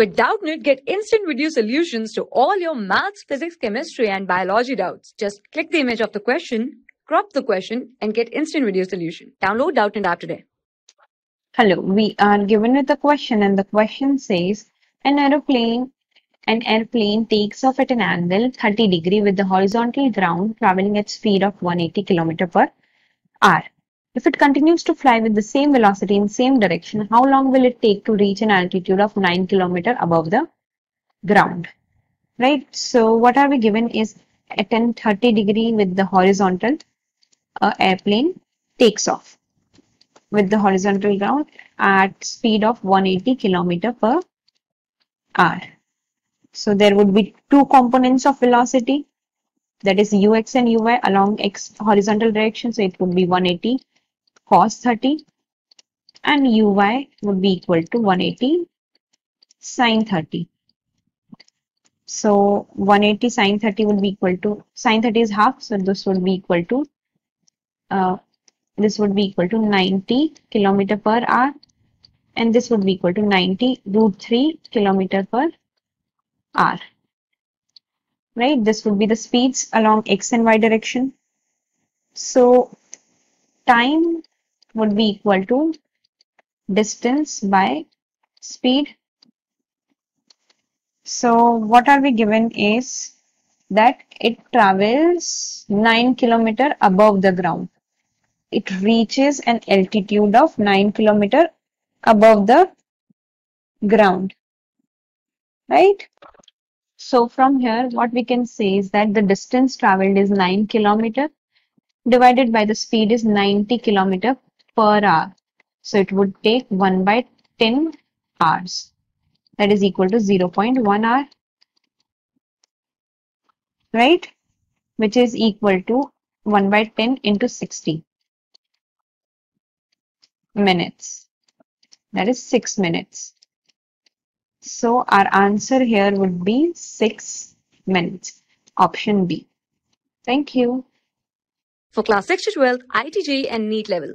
With Doubtnut, get instant video solutions to all your maths, physics, chemistry, and biology doubts. Just click the image of the question, crop the question, and get instant video solution. Download Doubtnut app today. Hello, we are given with a question and the question says an aeroplane an airplane takes off at an angle 30 degree with the horizontal ground traveling at speed of 180 km per hour. If it continues to fly with the same velocity in same direction, how long will it take to reach an altitude of 9 km above the ground? Right. So what are we given is at an 30 degree with the horizontal uh, airplane takes off with the horizontal ground at speed of 180 km per hour. So there would be two components of velocity that is ux and uy along x horizontal direction. So it would be 180 cos 30 and uy would be equal to 180 sine 30. So 180 sine 30 would be equal to sine 30 is half, so this would be equal to uh, this would be equal to 90 kilometer per hour and this would be equal to 90 root 3 kilometer per hour. Right, this would be the speeds along x and y direction. So time would be equal to distance by speed. So what are we given is that it travels 9 kilometer above the ground. It reaches an altitude of 9 kilometer above the ground. Right? So from here what we can say is that the distance traveled is 9 kilometer divided by the speed is 90 kilometer per hour. So it would take 1 by 10 hours. That is equal to 0.1 hour. Right? Which is equal to 1 by 10 into 60 minutes. That is 6 minutes. So our answer here would be 6 minutes. Option B. Thank you. For class 6 to 12, IIT JEE and NEET level.